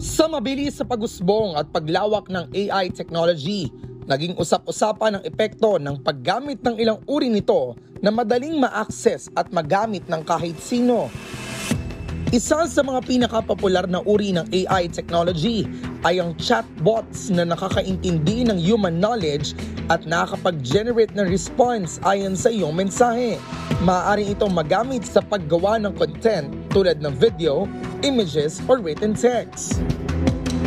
Sa mabilis sa pagusbong at paglawak ng AI technology, naging usap-usapan ang epekto ng paggamit ng ilang uri nito na madaling ma-access at magamit ng kahit sino. Isa sa mga pinakapopular na uri ng AI technology ay ang chatbots na nakakaintindi ng human knowledge at nakakapag-generate ng response ayon sa iyong mensahe. Maaari itong magamit sa paggawa ng content tulad ng video, images, or written text.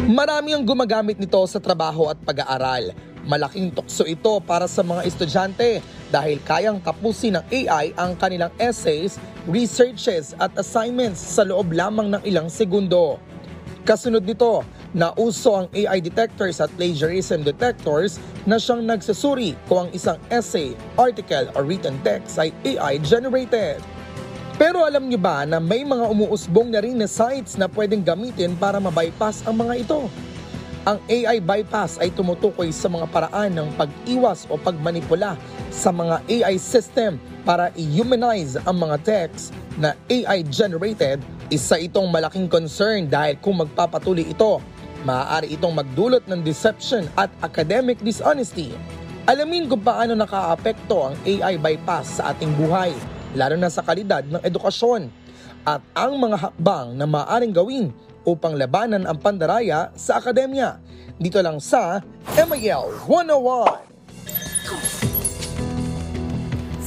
Marami ang gumagamit nito sa trabaho at pag-aaral. Malaking tukso ito para sa mga estudyante dahil kayang tapusin ng AI ang kanilang essays, researches at assignments sa loob lamang ng ilang segundo. Kasunod nito, nauso ang AI detectors at plagiarism detectors na siyang nagsusuri kung ang isang essay, article or written text ay AI generated. Pero alam niyo ba na may mga umuusbong na rin na sites na pwedeng gamitin para ma-bypass ang mga ito? Ang AI bypass ay tumutukoy sa mga paraan ng pag-iwas o pagmanipula sa mga AI system para i-humanize ang mga text na AI generated. Isa itong malaking concern dahil kung magpapatuloy ito, maaari itong magdulot ng deception at academic dishonesty. Alamin kung paano nakaapekto ang AI bypass sa ating buhay, lalo na sa kalidad ng edukasyon, at ang mga hakbang na maaaring gawin upang labanan ang pandaraya sa akademya. Dito lang sa MIL 101.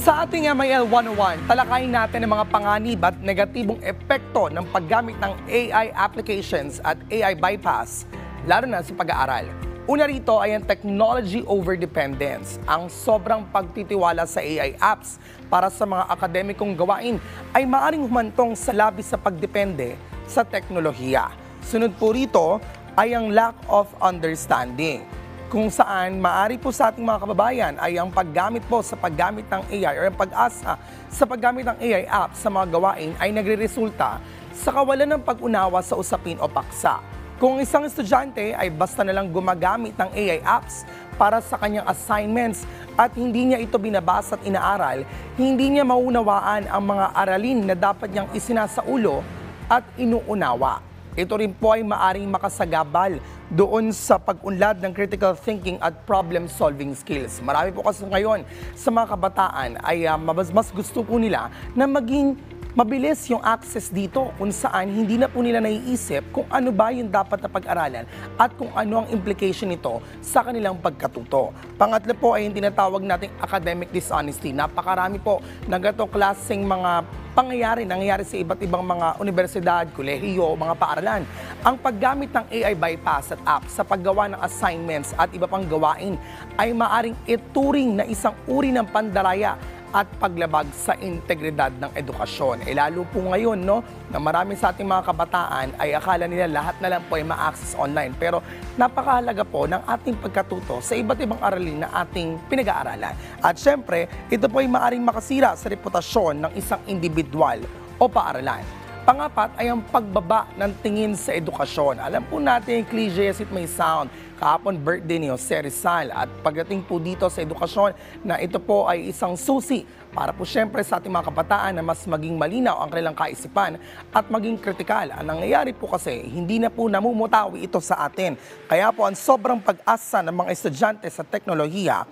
Sa ating MIL 101, talakayin natin ang mga panganib at negatibong epekto ng paggamit ng AI applications at AI bypass, lalo na sa pag-aaral. Una rito ay ang technology overdependence, ang sobrang pagtitiwala sa AI apps para sa mga akademikong gawain ay maaring humantong sa labis sa pagdepende sa teknolohiya. Sunod po rito ay ang lack of understanding kung saan maari po sa ating mga kababayan ay ang paggamit po sa paggamit ng AI or ang pag-asa sa paggamit ng AI app sa mga gawain ay nagre-resulta sa kawalan ng pag-unawa sa usapin o paksa. Kung isang estudyante ay basta na lang gumagamit ng AI apps para sa kanyang assignments at hindi niya ito binabasa at inaaral, hindi niya maunawaan ang mga aralin na dapat niyang isinasaulo at inuunawa. Ito rin po ay maaring makasagabal doon sa pag-unlad ng critical thinking at problem-solving skills. Marami po kasi ngayon sa mga kabataan ay uh, mas, gusto po nila na maging mabilis yung access dito kung saan hindi na po nila naiisip kung ano ba yung dapat na pag-aralan at kung ano ang implication nito sa kanilang pagkatuto. Pangatlo po ay yung tinatawag nating academic dishonesty. Napakarami po ng gatong klaseng mga pangyayari, nangyayari sa iba't ibang mga universidad, kolehiyo, mga paaralan. Ang paggamit ng AI bypass at app sa paggawa ng assignments at iba pang gawain ay maaring ituring na isang uri ng pandaraya at paglabag sa integridad ng edukasyon. E lalo po ngayon, no, na marami sa ating mga kabataan ay akala nila lahat na lang po ay ma-access online. Pero napakahalaga po ng ating pagkatuto sa iba't ibang aralin na ating pinag-aaralan. At syempre, ito po ay maaring makasira sa reputasyon ng isang individual o paaralan. Pangapat ay ang pagbaba ng tingin sa edukasyon. Alam po natin, cliche as it may sound, Kahapon birthday ni Jose Rizal at pagdating po dito sa edukasyon na ito po ay isang susi para po syempre sa ating mga kabataan na mas maging malinaw ang kanilang kaisipan at maging kritikal. Ang nangyayari po kasi, hindi na po namumutawi ito sa atin. Kaya po ang sobrang pag-asa ng mga estudyante sa teknolohiya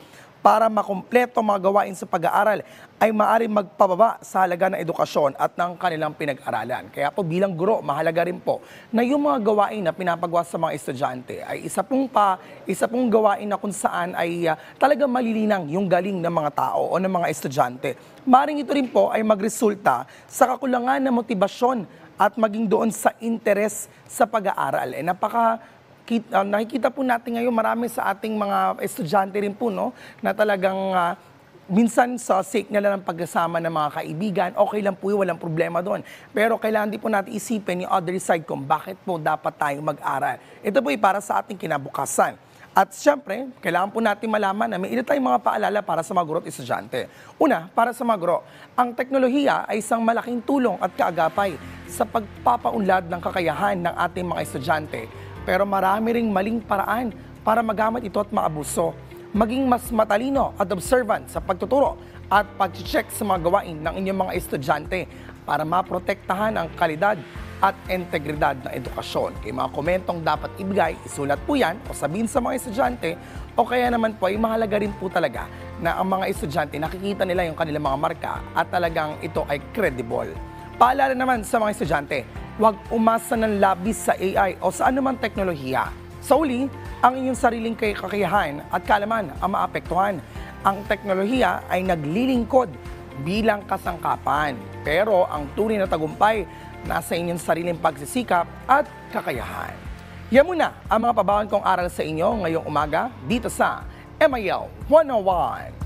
para makumpleto mga gawain sa pag-aaral ay maaari magpababa sa halaga ng edukasyon at ng kanilang pinag-aralan. Kaya po bilang guro, mahalaga rin po na yung mga gawain na pinapagawa sa mga estudyante ay isa pong pa, isa pong gawain na kung saan ay uh, talagang malilinang yung galing ng mga tao o ng mga estudyante. Maring ito rin po ay magresulta sa kakulangan ng motibasyon at maging doon sa interes sa pag-aaral. Eh, napaka kita, uh, nakikita po natin ngayon marami sa ating mga estudyante rin po no, na talagang uh, minsan sa sake nila ng pagkasama ng mga kaibigan, okay lang po yun, walang problema doon. Pero kailangan din po natin isipin yung other side kung bakit po dapat tayong mag-aral. Ito po ay para sa ating kinabukasan. At siyempre, kailangan po natin malaman na may ilan tayong mga paalala para sa mga guro at estudyante. Una, para sa mga guro, ang teknolohiya ay isang malaking tulong at kaagapay sa pagpapaunlad ng kakayahan ng ating mga estudyante pero marami ring maling paraan para magamit ito at maabuso. Maging mas matalino at observant sa pagtuturo at pag-check sa mga gawain ng inyong mga estudyante para maprotektahan ang kalidad at integridad ng edukasyon. Kaya mga komentong dapat ibigay, isulat po yan o sabihin sa mga estudyante o kaya naman po ay mahalaga rin po talaga na ang mga estudyante nakikita nila yung kanilang mga marka at talagang ito ay credible. Paalala naman sa mga estudyante, huwag umasa ng labis sa AI o sa anumang teknolohiya. Sa uli, ang inyong sariling kay- kakayahan at kalaman ang maapektuhan. Ang teknolohiya ay naglilingkod bilang kasangkapan. Pero ang tunay na tagumpay, nasa inyong sariling pagsisikap at kakayahan. Yan muna ang mga pabawan kong aral sa inyo ngayong umaga dito sa MIL 101.